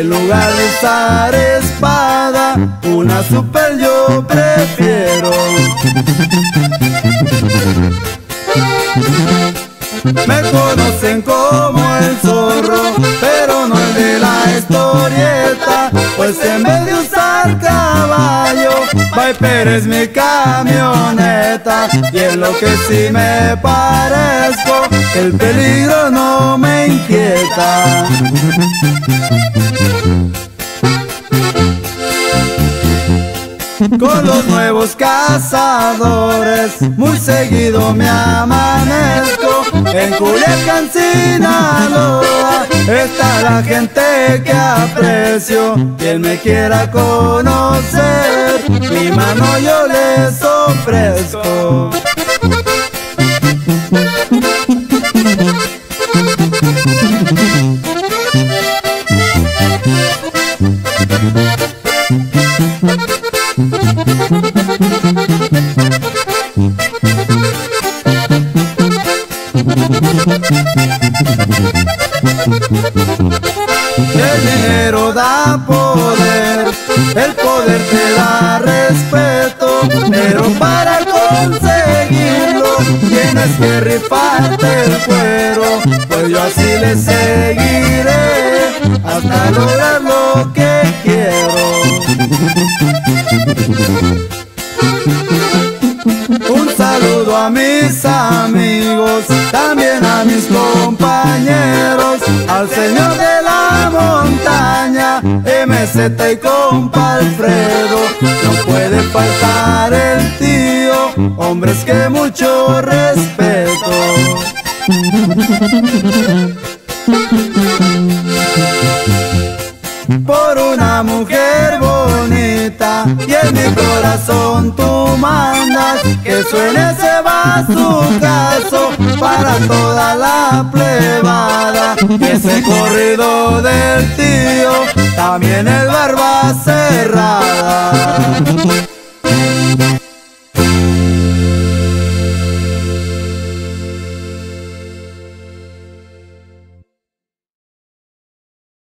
En lugar de usar espada, una super yo prefiero. Me conocen como el zorro, pero no el de la historieta, pues en vez de usar caballo, Viper es mi camioneta, y en lo que sí me parezco, el peligro no me inquieta. Con los nuevos cazadores, muy seguido me amanezco en Culiacán, Sinaloa. Está la gente que aprecio, quien me quiera conocer, mi mano yo les ofrezco. El dinero da poder, el poder te da respeto, pero para conseguirlo tienes que rifarte el cuero, pues yo así le seguiré hasta lograr lo que quiero. Un saludo a mis amigos, también a mis compañeros, al señor de la montaña, MZ y compa Alfredo. No puede faltar el tío, hombres que mucho respeto. Por una mujer bonita. Y en mi corazón tú mandas que suene ese caso para toda la plebada. Y ese corrido del tío también el barba cerrada